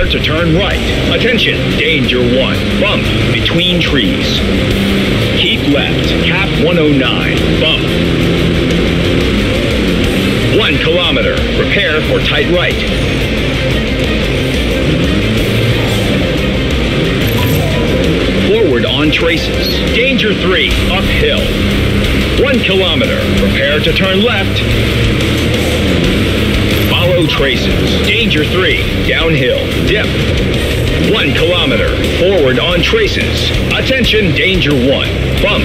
To turn right. Attention, danger one. Bump between trees. Keep left. Cap 109. Bump. One kilometer. Prepare for tight right. Forward on traces. Danger three. Uphill. One kilometer. Prepare to turn left. Traces. Danger 3. Downhill. Dip. 1 kilometer. Forward on traces. Attention, danger 1. Bump.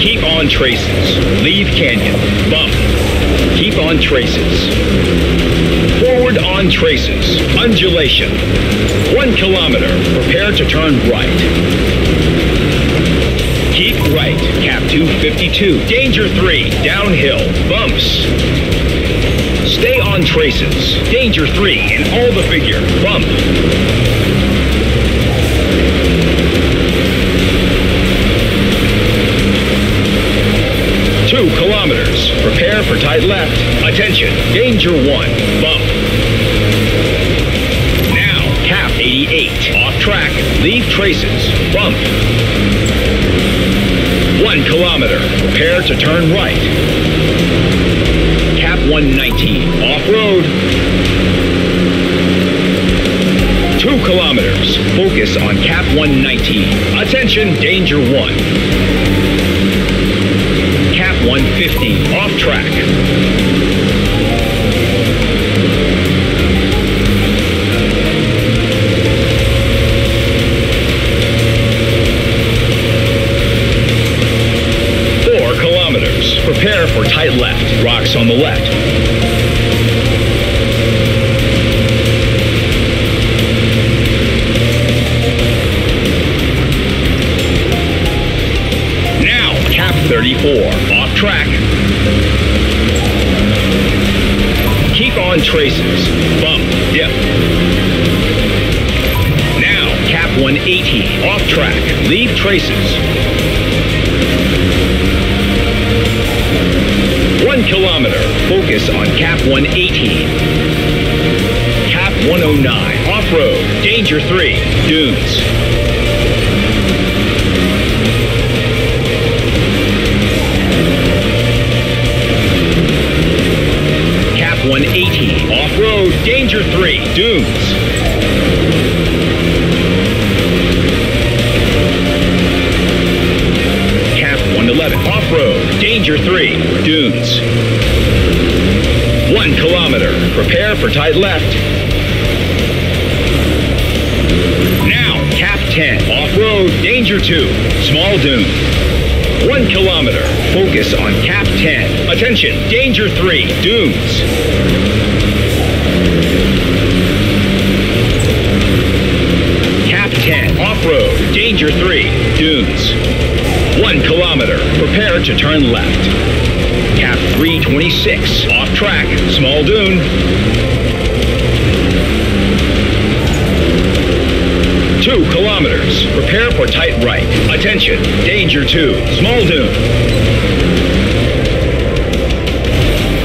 Keep on traces. Leave canyon. Bump. Keep on traces. Forward on traces. Undulation. 1 kilometer. Prepare to turn right. Right, cap 252. Danger 3, downhill, bumps. Stay on traces. Danger 3 in all the figure, bump. Two kilometers. Prepare for tight left. Attention, danger 1, bump. Now, cap 88. Off track, leave traces, bump. One kilometer. Prepare to turn right. Cap 119. Off-road. Two kilometers. Focus on cap 119. Attention, danger one. Cap 150. Off track. Rocks on the left. Now, cap 34. Off track. Keep on traces. Bump. Dip. Now, cap 180. Off track. Leave traces. One kilometer. Focus on cap 118. Cap 109. Off-road. Danger 3. Dunes. Cap 118. Off-road. Danger 3. Dunes. Cap 111. Off-road. Danger 3. Dunes. One kilometer. Prepare for tight left. Now, cap 10. Off-road. Danger 2. Small dune. One kilometer. Focus on cap 10. Attention. Danger 3. Dunes. Cap 10. Off-road. Danger 3. Dunes. One kilometer. Prepare to turn left. Cap 326. Off track. Small dune. Two kilometers. Prepare for tight right. Attention. Danger 2. Small dune.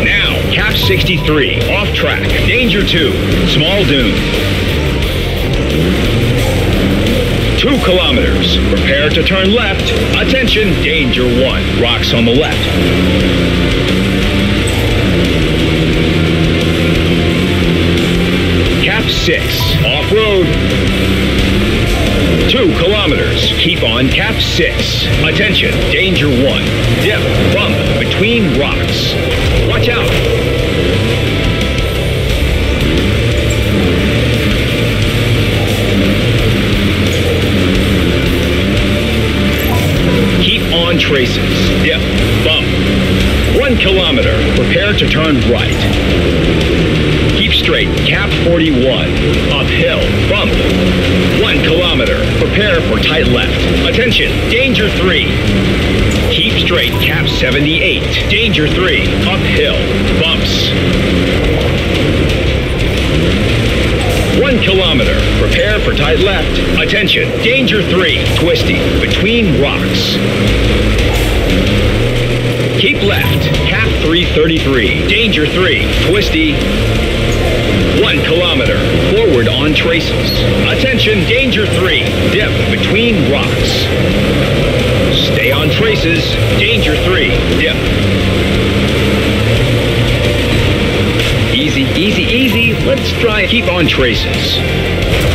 Now, cap 63. Off track. Danger 2. Small dune. Kilometers. Prepare to turn left. Attention, danger one. Rocks on the left. Cap six. Off road. Two kilometers. Keep on cap six. Attention, danger one. Dip, bump between rocks. Watch out. On traces. Dip. Bump. One kilometer. Prepare to turn right. Keep straight. Cap 41. Uphill. Bump. One kilometer. Prepare for tight left. Attention. Danger 3. Keep straight. Cap 78. Danger 3. Uphill. Bumps. One kilometer. Prepare for tight left. Attention. Danger 3. Twisty. Between rocks. Keep left. Cap 333. Danger 3. Twisty. One kilometer. Forward on traces. Attention, danger 3. Dip between rocks. Stay on traces. Danger 3. Dip. Let's try keep on traces.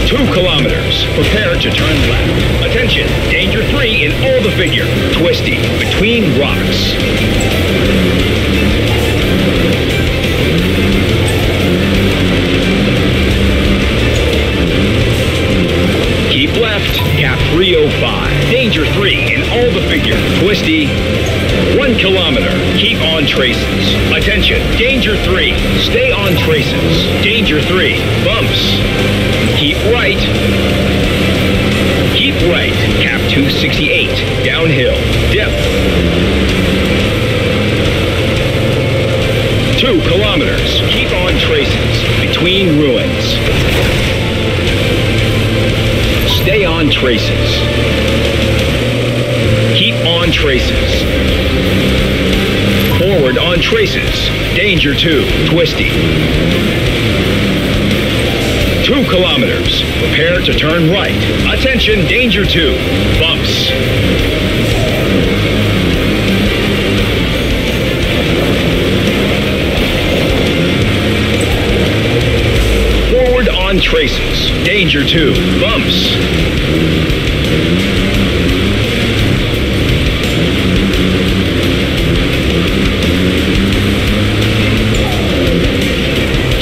Two kilometers. Prepare to turn left. Attention, danger 3 in all the figure. Twisty between rocks. Cap 305. Danger 3 in all the figure. Twisty. One kilometer. Keep on traces. Attention, danger 3. Stay on traces. Danger 3. Bumps. Keep right. Keep right. Cap 268. Downhill. Dip. Two kilometers. Keep on traces. Between ruins. Stay on traces. Keep on traces. Forward on traces. Danger 2. Twisty. Two kilometers. Prepare to turn right. Attention, danger 2. Bumps. On traces. Danger 2. Bumps.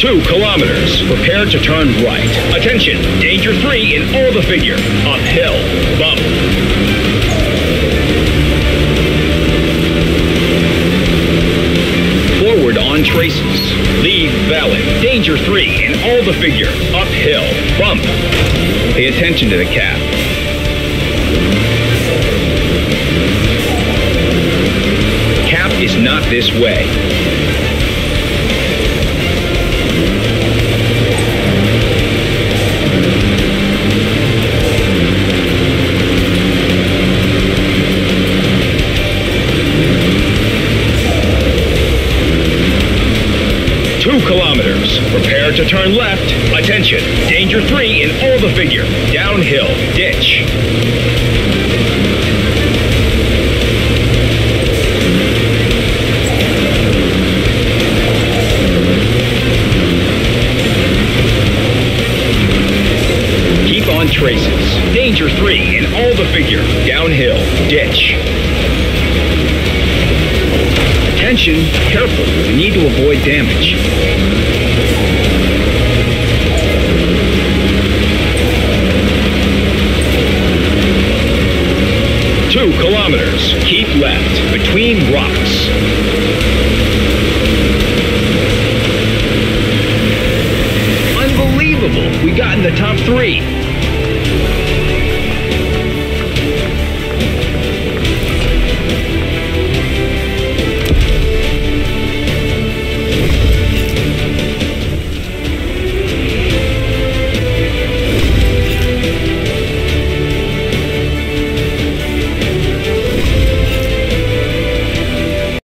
Two kilometers. Prepare to turn right. Attention, danger 3 in all the figure. Uphill. Bump. On traces. Leave valid. Danger 3 in all the figure. Uphill. Bump. Pay attention to the cap. Cap is not this way. Turn left. Attention. Danger 3 in all the figure. Downhill. Ditch. Keep on traces. Danger 3 in all the figure. Downhill. Ditch. Attention, careful. You need to avoid damage. two kilometers. Keep left between rocks. Unbelievable! We got in the top three.